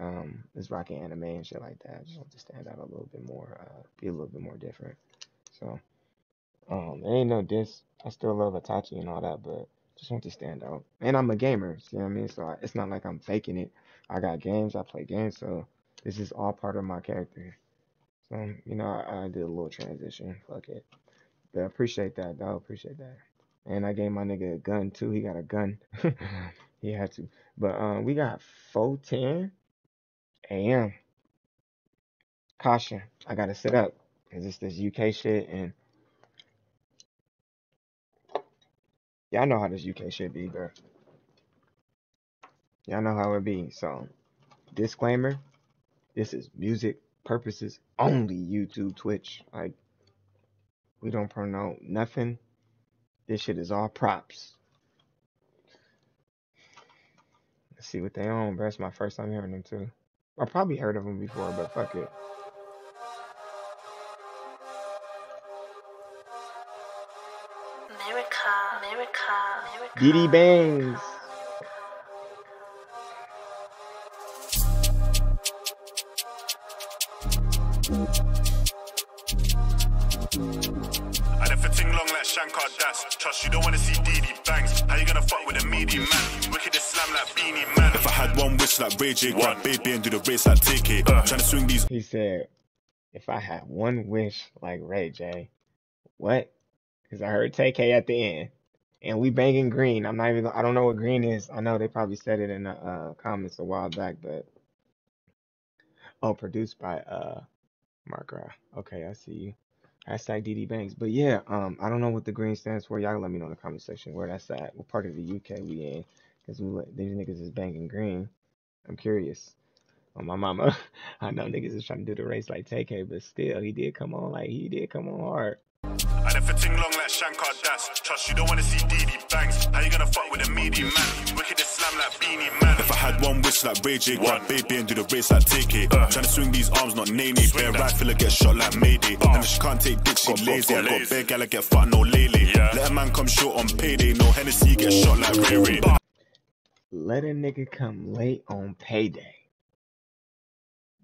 um is rocking anime and shit like that. I just want to stand out a little bit more, uh, be a little bit more different. So um, it ain't no diss. I still love Itachi and all that, but just want to stand out. And I'm a gamer, you know what I mean? So I, it's not like I'm faking it. I got games, I play games, so this is all part of my character. So you know, I, I did a little transition. Fuck it. But I appreciate that, though. Appreciate that. And I gave my nigga a gun too. He got a gun. he had to. But um, we got 410 a.m. Caution. I gotta sit up because it's this UK shit and y'all know how this UK shit be, bro. Y'all know how it be. So, disclaimer: this is music purposes only. YouTube, Twitch, like we don't promote nothing. This shit is all props. Let's see what they own, bro. It's my first time hearing them too. I probably heard of him before, but fuck it. America, America, America. DD Bangs. I never ting long like Shankar Das. Trust you don't wanna see DD bangs. How you gonna fuck with a meaty man? Wickedest slam like Beenie Man. If I had one wish like Ray J, grab baby and do the race like take it. Trying to swing these He said, if I had one wish like Ray J, what? Because I heard TK at the end. And we banging green. I'm not even, I don't know what green is. I know they probably said it in the uh, comments a while back, but. Oh, produced by uh Mark Ra. Okay, I see you. Hashtag DD Banks. But yeah, um, I don't know what the green stands for. Y'all let me know in the comment section where that's at. What part of the UK we in? Because these niggas is banging green. I'm curious. Oh, my mama, I know niggas is trying to do the race like TK, but still, he did come on like he did come on hard. I never ting long like Shankar Das. Trust you don't wanna see DD bangs. How you gonna fuck with a meaty man? Wickedest slam like Beenie Man. If I had one wish like Ray J, grab baby and do the race like take it. Uh. Trying to swing these arms, not name it. Bare rifle get shot like Mayday. Uh. And if she can't take dick, she lazy. I got bare gala get fat, no lele. Let a man come short on payday. No Hennessy get shot like Ray Ray. Let a nigga come late on payday.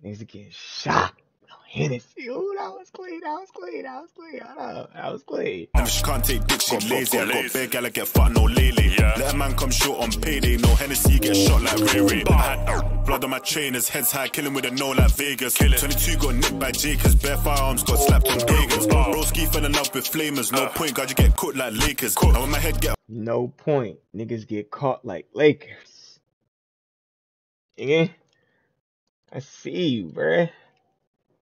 Niggas get shot. No Hennessy. Ooh, that was clean. That was clean. That was clean. Hold up. That was clean. And if she can't take dick, she lazy. I got bare gala get fat, no lele. Let a man come short on payday. No Hennessy get shot like Ray Ray. I had blood on my trainers, heads high, killing with a no like Vegas. 22 got nicked by Jakers, bare firearms got slapped on Pagans. Broski fell in love with flamers, no point, God, you get cooked like Lakers. And when my head get No point. Niggas get caught like Lakers. Yeah. I see you, bruh.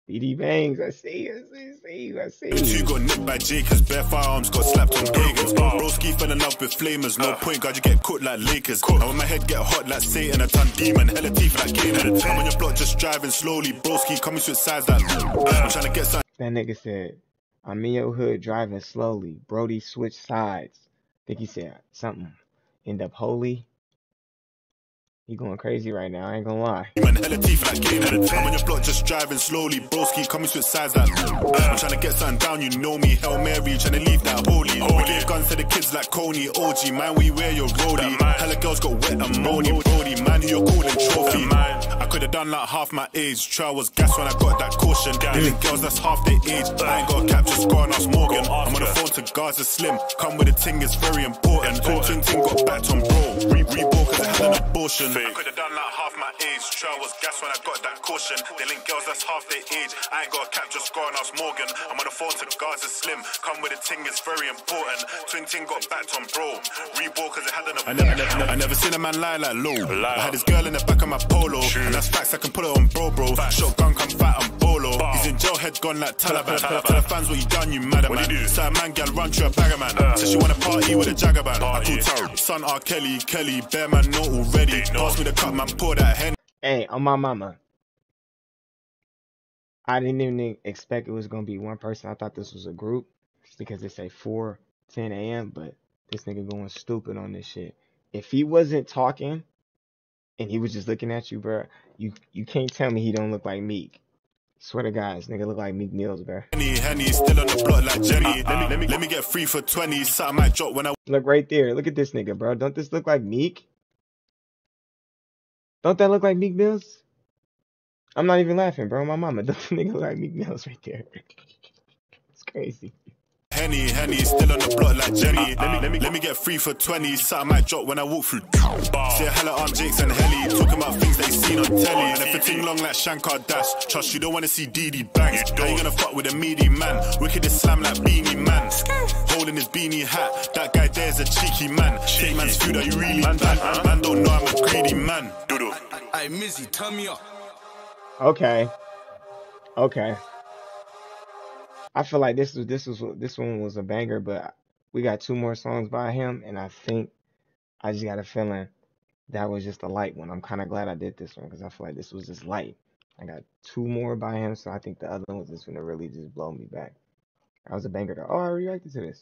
BD Bangs, I see you, I see you, I see you, I see Two got nicked by Jakers, bare firearms got slapped on Pagans. Oh, oh, oh. Broski fell in love with flamers, no point, God, you get cooked like Lakers. And when my head get hot like Satan, a ton demon, hella teeth like Canaan. I'm on your block just driving slowly, Broski coming switch sides like. I'm trying to get some. That nigga said, I'm in your hood driving slowly. Brody switched sides. I think he said something. End up holy. He going crazy right now, I ain't gonna lie. Man, hella teeth like Canaan. I'm on your block just driving slowly. Broski coming switch sides like. I'm trying to get something down, you know me. Hail Mary, trying to leave that holy. We give guns to the kids like Coney. OG, man, we wear your roadie. Hella girls got wet and moany. Brody, man, who you're calling trophy. I could have done like half my age. Trial was gas when I got that caution. Dealing girls, that's half their age. I ain't got a cap, just go and ask Morgan. I'm on the phone to Gaza Slim. Come with a ting, it's very important. Ting ting got backed on bro. Re- Reebok cause I had an abortion. I could have done like half my age. Trial was gas when I got that caution. They link girls, that's half their age. I ain't got a cap, just go and ask Morgan. I'm on the phone to Gaza Slim. Come with a ting, it's very important. Twin ting got backed on bro. Reebok cause I had an abortion. I never, never, I never seen a man lie like low. I had this girl in the back of my polo. And that's facts, I can put it on bro, bro. Shotgun, come fat and bolo. He's in jail, head gone like Taliban. Tell the fans what you done, you mad man. So a man, gal, run through a bagger man. Says she wanna party with a jagger band. I call Taro. Son R. Kelly, Kelly, bear man, know already. Pass me the cup, man, pour that hen. Hey, on my mama. I didn't even expect it was gonna be one person. I thought this was a group because they say 4 10 a.m. But this nigga going stupid on this shit. If he wasn't talking and he was just looking at you, bro, you you can't tell me he don't look like Meek. Swear to God, this nigga look like Meek Mills, bro. Henny, Henny, still on the block like Jenny. Uh, uh, let me, let me, let me get free for 20. Something might drop when I Look right there. Look at this nigga, bro. Don't this look like Meek? Don't that look like Meek Mills? I'm not even laughing, bro. My mama, the nigga look like Meek Mill's right there. it's crazy. Henny, Henny, still on the block like Jenny. Uh, uh, let me, let me, let me get free for 20. Something might drop when I walk through. See a hella arm Jakes and Helly talking about things they seen on telly. And if a thing long like Shankar Dash, trust you don't wanna see DD bang. How you gonna fuck with a meaty man? Wicked is slam like Beenie Man. Holding his beanie hat, that guy there's a cheeky man. Take man's food, are you really man? Man, man don't know I'm a greedy man. Doodle. Hey, Mizzy, turn me up. Okay. Okay. I feel like this was this was this one was a banger, but we got two more songs by him, and I think I just got a feeling that was just a light one. I'm kind of glad I did this one because I feel like this was just light. I got two more by him, so I think the other one was just gonna really just blow me back. I was a banger though. Oh, I reacted to this.